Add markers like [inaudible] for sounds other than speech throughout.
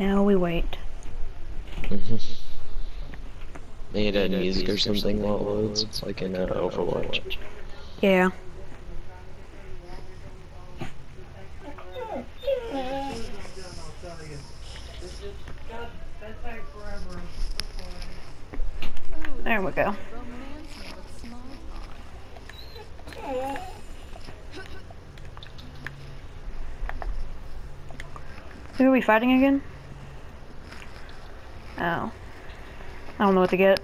Now we wait. [laughs] Need a music or something while it loads, It's like in uh, Overwatch. Yeah. There we go. Who are we fighting again? Oh. I don't know what to get.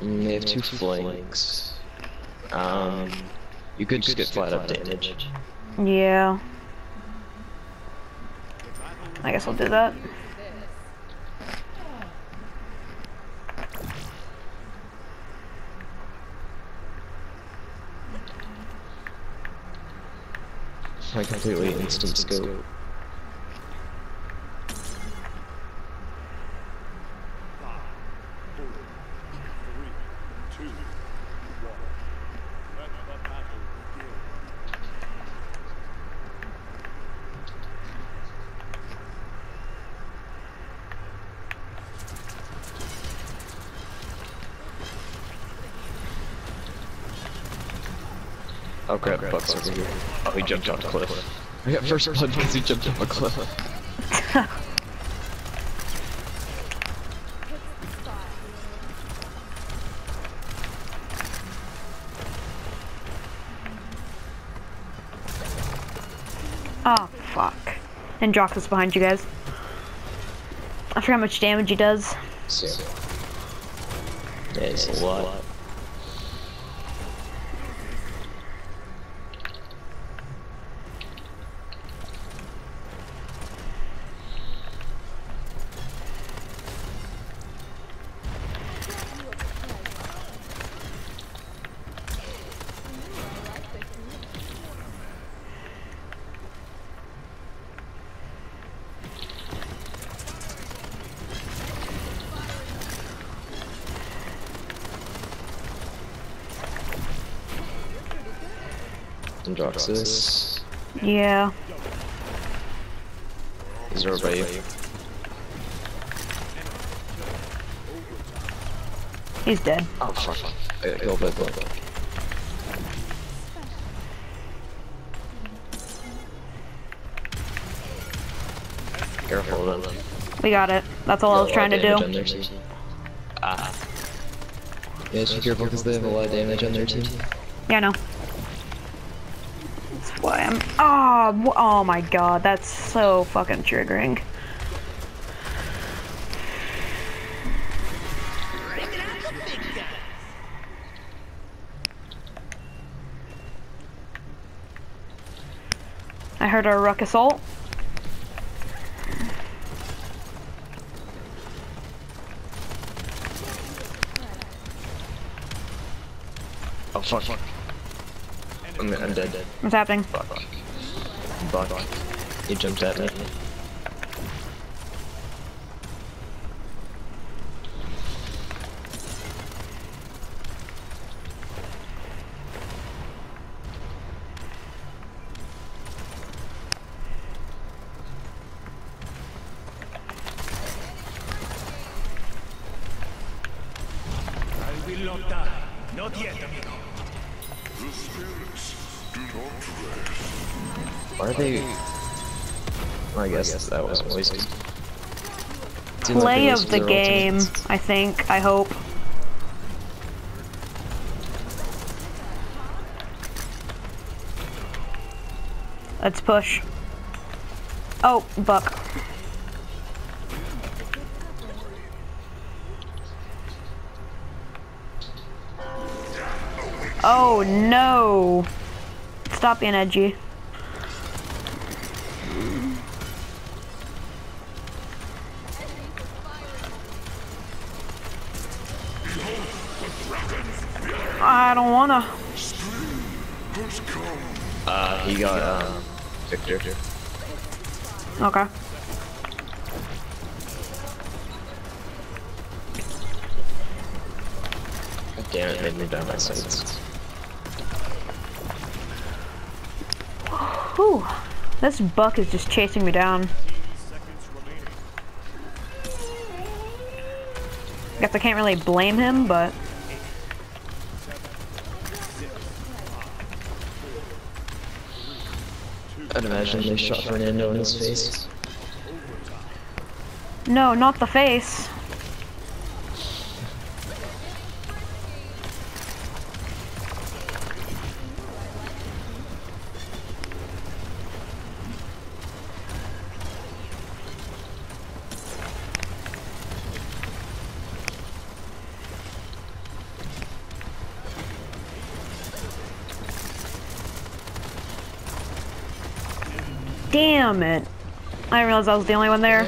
Mm, they have two flanks. Um, you could just get flat up damage. Yeah. I guess I'll do that. I completely instant scope. Oh over here. Oh, he jumped off the cliff. I got first blood because he jumped off a cliff. [laughs] Oh, fuck. And Jock is behind you guys. I forgot how much damage he does. So, yeah, it's a lot. Androxus. Yeah. Zero by you. He's dead. Oh fuck. I got killed by the Careful of. We got it. That's all I was trying to do. Ah. Yeah, just be careful because they have a lot of damage on their team. Yeah, I know. Oh, oh my god, that's so fucking triggering. I heard a ruck assault. Oh fuck. I'm, I'm dead. dead. What's happening? Fuck. Fuck. He jumps at me. Play of the game. I think. I hope. Let's push. Oh, Buck. Oh no! Stop being edgy. you got uh, Viktor. Um, okay. Damn it, made me down my sights. Whew. This buck is just chasing me down. Guess I can't really blame him, but... I'd imagine they shot Fernando in his face. no, not the face. Damn it. I didn't realize I was the only one there.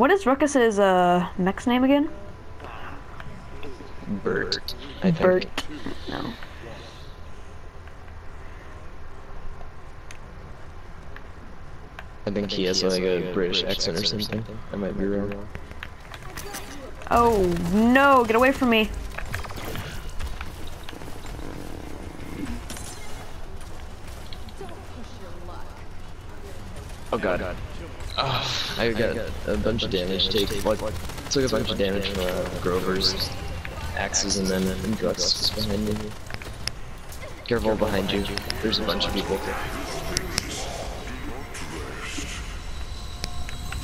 What is Ruckus's uh next name again? Bert. I think. Bert. No. I think he has like a British accent or something. I might be wrong. Oh no, get away from me. Oh god. Oh, I got a bunch of damage. Take like took a bunch of damage from uh, Grover's axes and then Drux is behind me. Careful behind you. There's a bunch of people.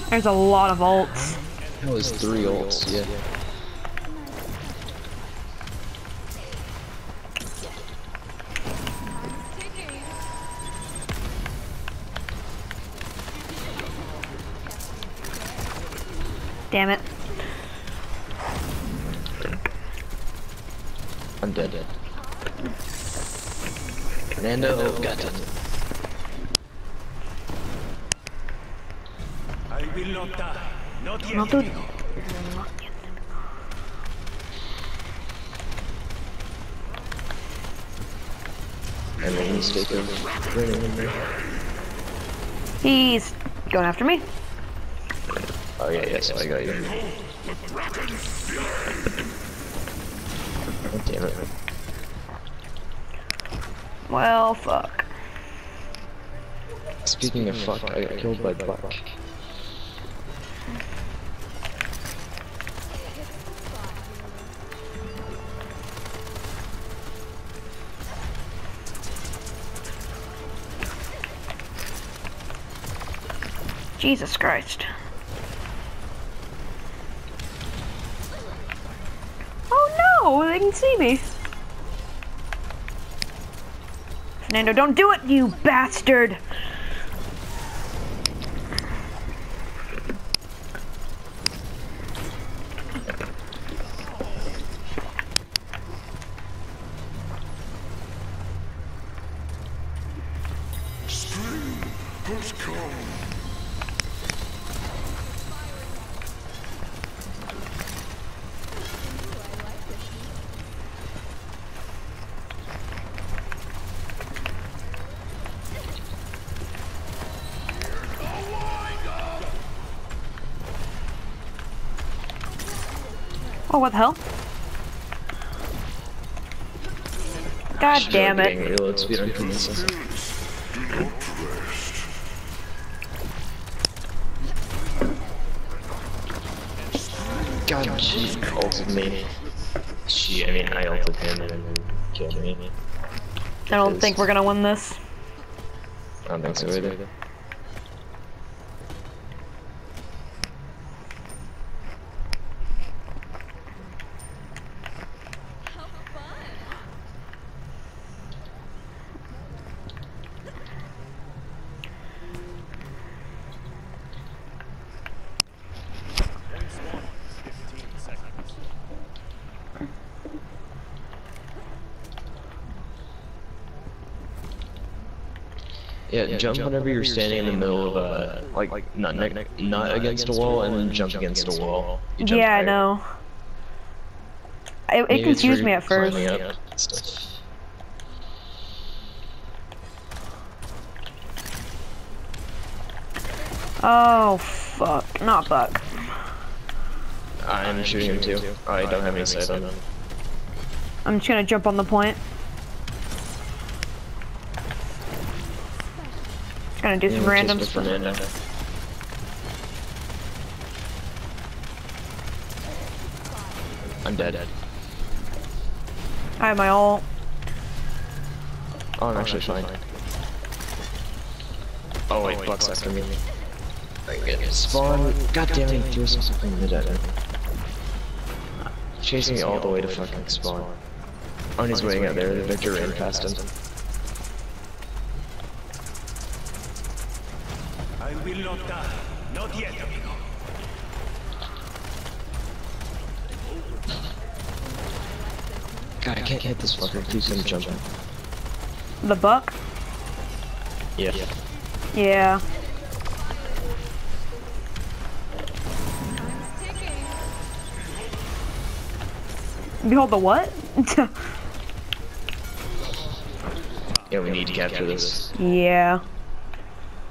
There's a lot of ults. That was three ults. Yeah. Damn it. I'm dead. Fernando got it. I will not die. Not yet. No, dude. I made a mistake of running in there. He's going after me. Oh, oh yeah, yes, I got you. Oh, [laughs] damn it. Well, fuck. Speaking of fuck, I got killed by Buck. Jesus Christ. Oh no, they can see me. Fernando, don't do it, you bastard! Oh, what the hell? God damn Getting it. reload speed on Princess. God, she ulted me. She, I mean, I ulted him and then killed me. I don't think we're gonna win this. I don't think so either. Yeah, jump whenever you're standing in the middle of a like not ne not against a wall and then jump against a wall. You jump Yeah, I know. It, it Maybe confused me at first. up. Oh, fuck. Not Buck. I'm shooting him too. Oh, I don't have any sight on him. I'm just gonna jump on the point. Gonna do some random stuff. Fernando. I'm dead. I have my ult. Oh, I'm actually fine. Oh wait, oh, Buck's after me. Spawn. God damn it, he threw something mid at me. Chasing me all the way to fucking spawn. On his way out there, the Viktor ran past him. I will not die. Not yet, amigo. God, I can't hit this fucker. Keeps him jumping. The Buck? Yeah. Yeah. Behold the what? [laughs] Yeah, we need to capture this. yeah.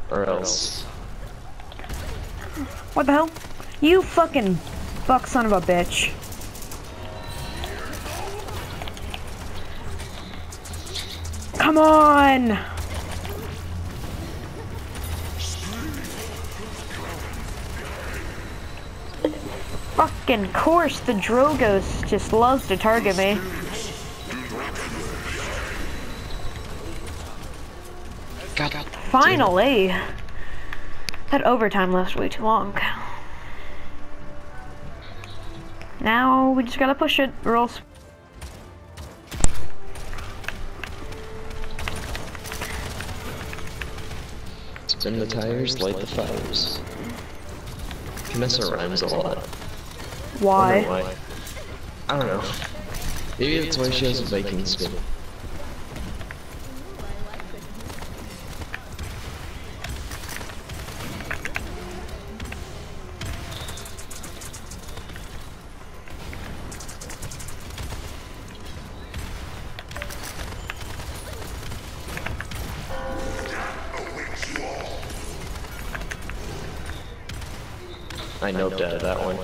Or else. What the hell? You fucking buck son of a bitch. Come on! Fucking course, the Drogoz just loves to target me. God, God. Finally! That overtime lasted way too long. Now we just gotta push it, or else. Spin the tires, light the fires. Vanessa rhymes a lot. Why? Why. I don't know. Maybe that's why she has a Viking skin. I noped out of that one.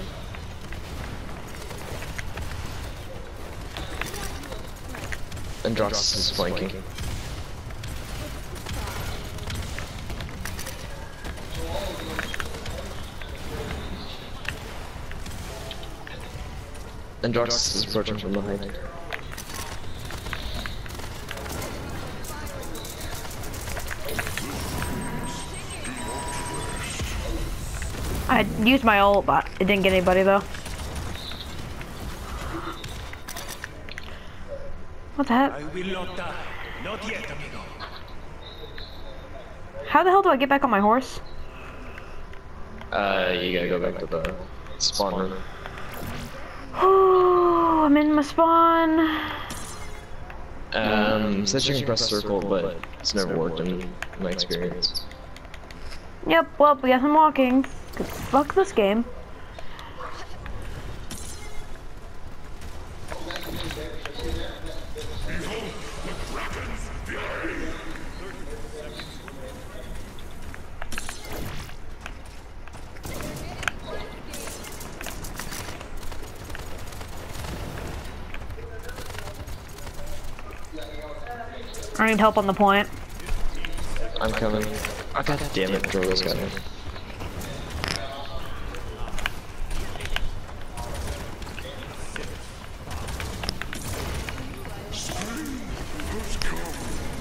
Androxus is flanking. Androxus is approaching from behind. I used my ult, but it didn't get anybody though. What the heck? I will not die. Not yet, amigo. How the hell do I get back on my horse? Uh, you gotta go back to the spawn room. Oh, [gasps] I'm in my spawn. Um, said you can press circle, but it's never worked in my experience. Yep, well, we guess I'm walking. 'Cause fuck this game. I need help on the point. I'm coming. Oh, god damn it, Drogoz got me.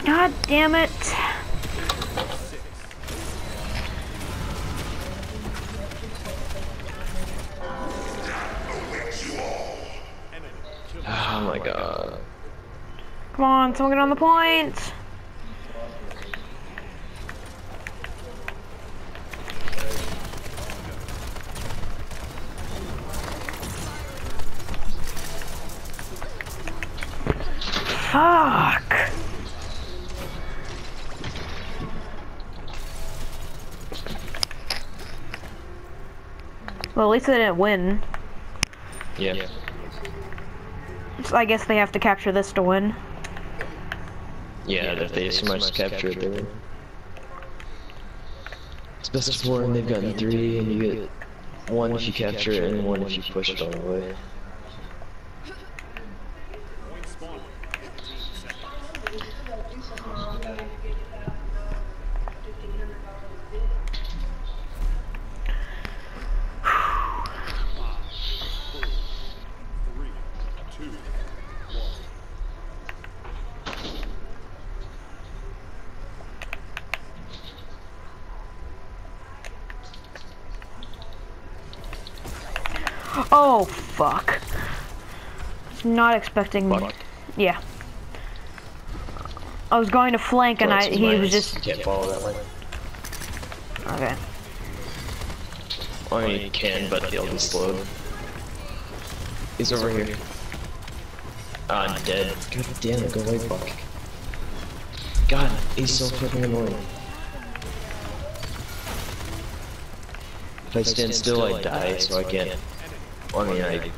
God damn it. [sighs] Oh my god. Come on, someone get on the point. Fuck. Well, at least they didn't win. Yeah. So I guess they have to capture this to win. Yeah, if they so much capture it, they win. It's best of four, and they've gotten three, and you get one if you capture it, and one if you push it all the way. Oh, fuck. Not expecting. Fuck. Yeah. I was going to flank and I Plus, he was just You can't follow that way. okay. I mean, can, but he'll be slowed. He's over here. Ah, I'm dead. God damn it, go away, fuck. God, he's so fucking annoying. If I stand still, I die, so I can't. I mean, I.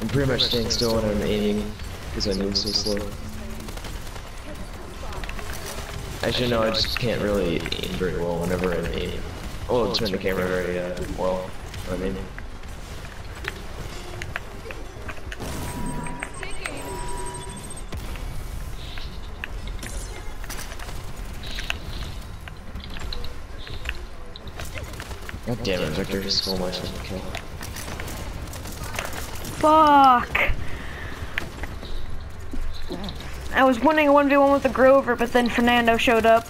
I'm pretty much standing still when I'm aiming, because I move so slow. Actually, no, I just can't really aim very well whenever I'm aiming. Oh, turn the camera very uh, well when I'm aiming. God damn it, Viktor stole my fucking kill. Fuck. I was winning a 1v1 with the Grover, but then Fernando showed up.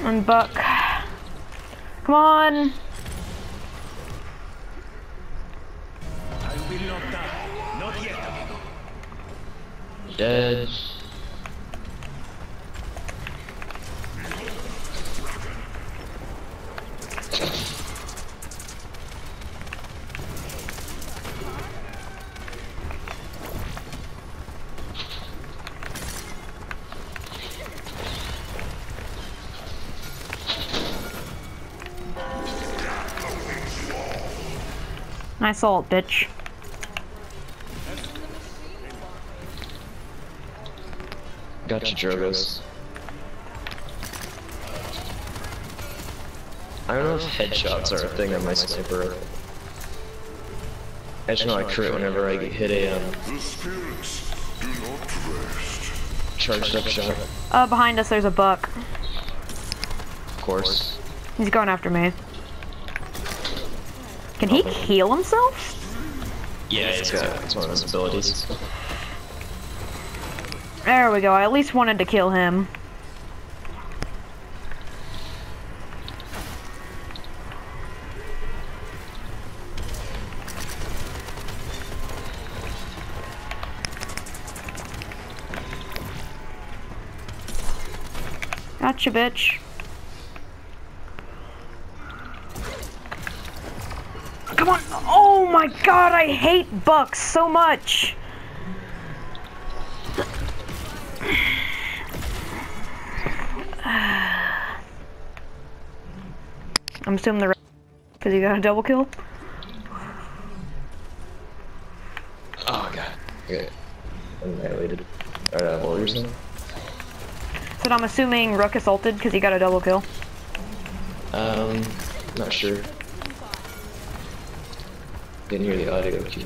And Buck. Come on. Nice ult, bitch. Gotcha, Drogoz. I don't know if headshots are a thing on my sniper. I just know I crit whenever I get hit a um, The spirits do not rest. charged up shot. Uh, behind us there's a Buck. Of course. He's going after me. Can he heal himself? Yeah, it's got it's one of his abilities. There we go. I at least wanted to kill him. Gotcha, bitch. My god, I hate Bucks so much! [sighs] I'm assuming the because you got a double kill. Oh god. Okay. Annihilated. Alright, uh, what were you? So I'm assuming Ruckus ulted because he got a double kill. Um, not sure. Didn't hear the audio cue.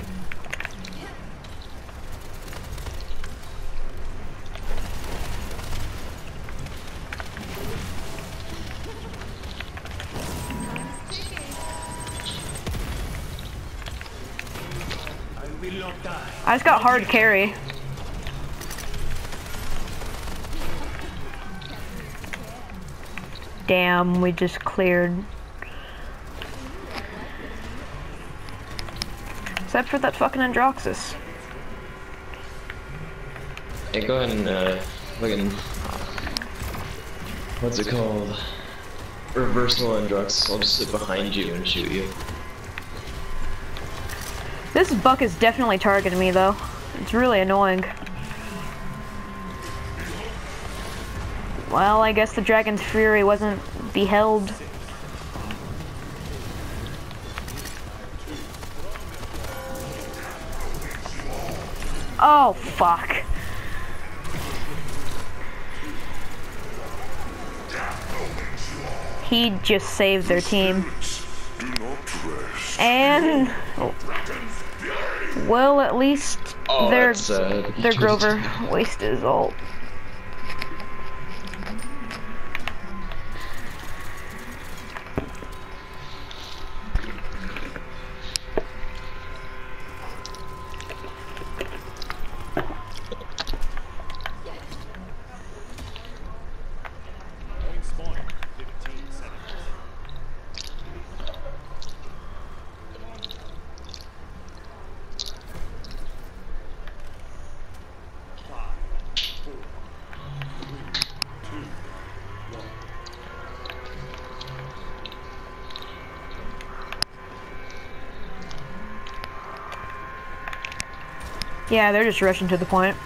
I just got hard carry. Damn, we just cleared. Except for that fucking Androxus. Hey, go ahead and, uh, fucking... What's it called? Reversal Androxus. I'll just sit behind you and shoot you. This buck is definitely targeting me though. It's really annoying. Well, I guess the Dragon's Fury wasn't beheld. Oh, fuck. He just saved their team. Do not rest. And, well, at least Oh, their, uh, their Grover wasted his ult. Yeah, they're just rushing to the point.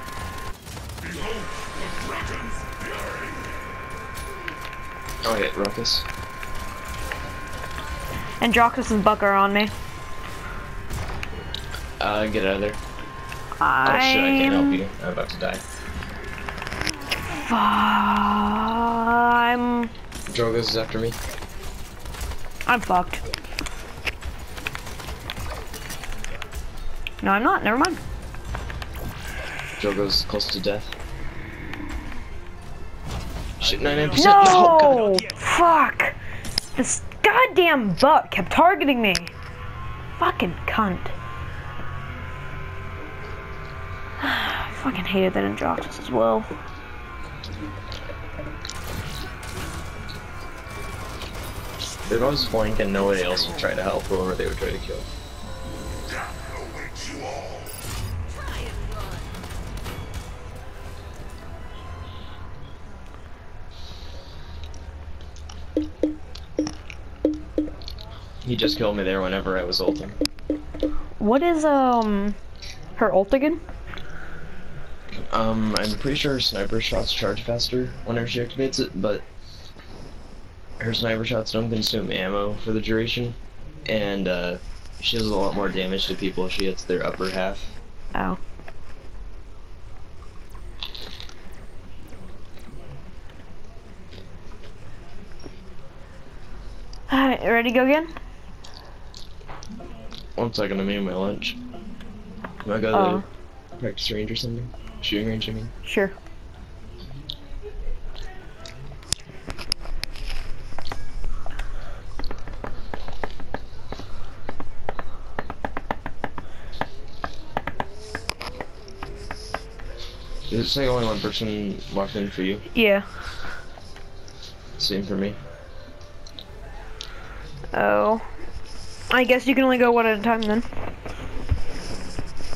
Oh, yeah, Ruckus. And Droxus and Buck are on me. Uh, get out of there. Oh shit, I can't help you. I'm about to die. I'm, Drogoz is after me. I'm fucked. No, I'm not. Never mind. Drogoz close to death. Shit, 99%. No! No! Fuck! This goddamn buck kept targeting me. Fucking cunt. [sighs] Fucking hated that Androxus as well. They'd always flank and nobody else would try to help whoever they would try to kill. He just killed me there whenever I was ulting. What is, um, her ult again? Um, I'm pretty sure her sniper shots charge faster whenever she activates it, but her sniper shots don't consume ammo for the duration, and uh, she does a lot more damage to people if she hits their upper half. Oh. Alright, ready to go again? One second, I'm eating my lunch. Am I go to oh. practice range or something? Shooting range, I mean. Sure. Did it say only one person walked in for you? Yeah. Same for me. Oh. I guess you can only go one at a time then.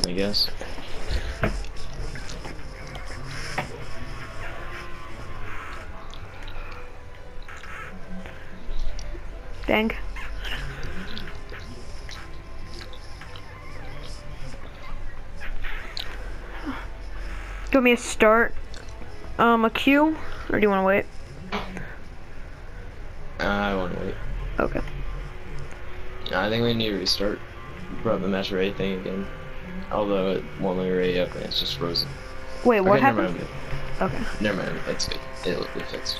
I guess. Dang. Give me a start um a queue? Or do you wanna wait? Uh, I want to wait. I think we need to restart. Brought the mesh array thing again. Although it won't let me array up and it's just frozen. Wait, what okay, never happened? mind. Okay. Never mind. It's good. It'll be fixed.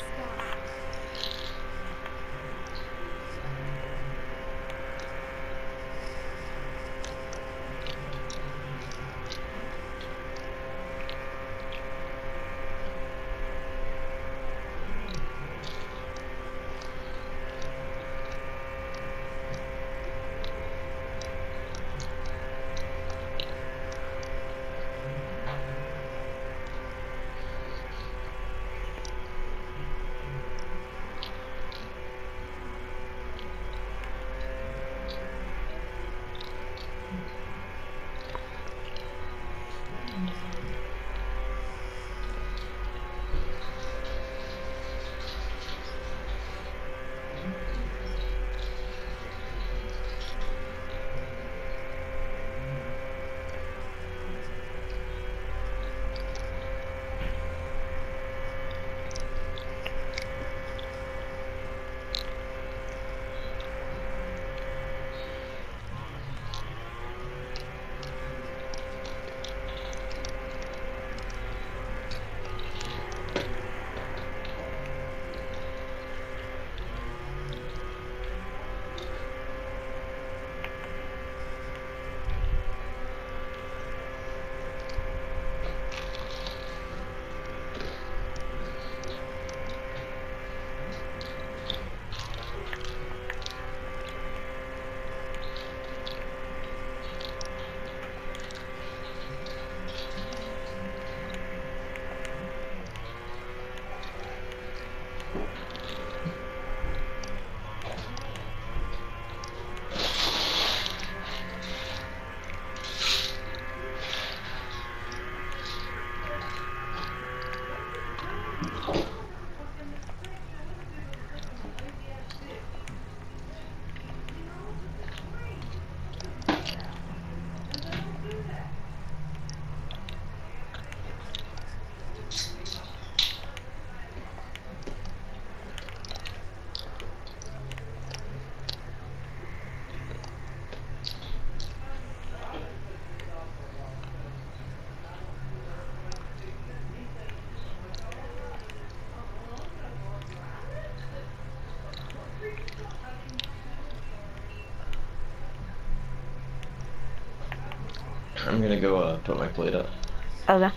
I'm gonna go uh, put my plate up. Okay.